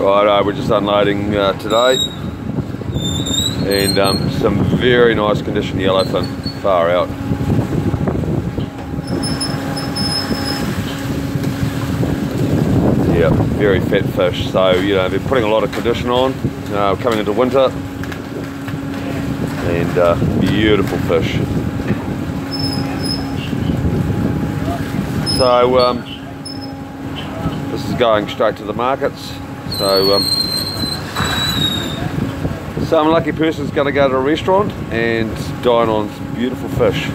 Right, we're just unloading uh, today. And um, some very nice condition yellowfin, far out. Yeah, very fat fish. So, you know, they're putting a lot of condition on, uh, coming into winter. And uh, beautiful fish. So, um, this is going straight to the markets. So, um, some lucky person's going to go to a restaurant and dine on some beautiful fish.